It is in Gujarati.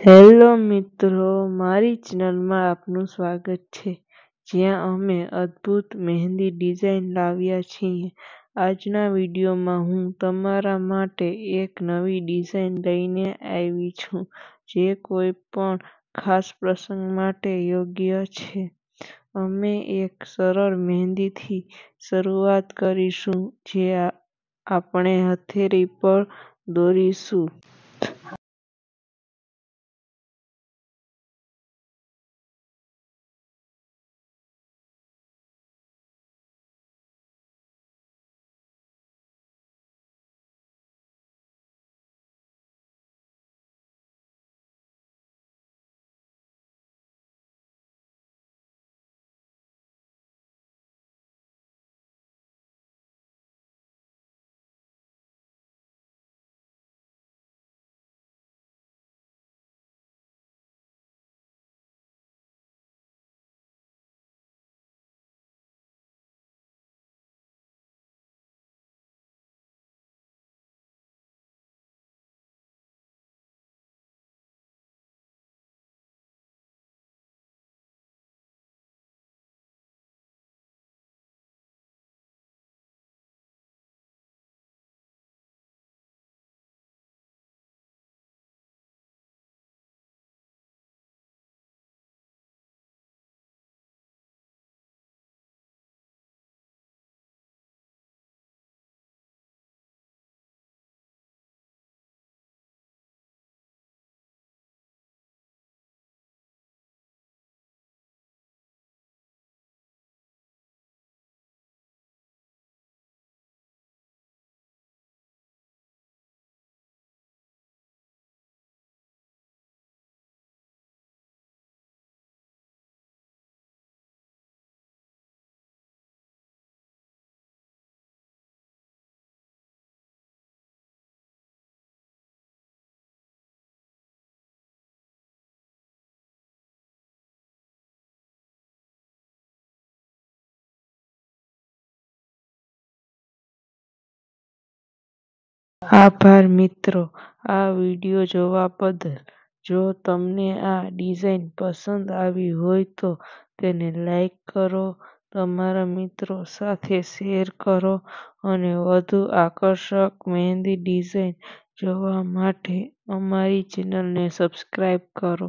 હેલો મિત્રો, મારી ચેનલમાં આપનું સ્વાગત છે. જ્યાં અમે અદ્ભુત મહેંદી ડિઝાઇન લાવ્યા છીએ. આજના વિડીયોમાં હું તમારા માટે એક નવી ડિઝાઇન લઈને આવી છું, જે કોઈ પણ ખાસ પ્રસંગ માટે યોગ્ય છે. અમે એક સરળ મહેંદીથી શરૂઆત કરીશું, જે આપણે હથેળી પર દોરીશું. આભાર મિત્રો. આ વીડિયો જોવા બદલ જો તમને આ ડિઝાઇન પસંદ આવી હોય તો તેને લાઇક કરો, તમારા મિત્રો સાથે શેર કરો અને વધુ આકર્ષક મહેંદી ડિઝાઇન જોવા માટે અમારી ચેનલને સબસ્ક્રાઈબ કરો.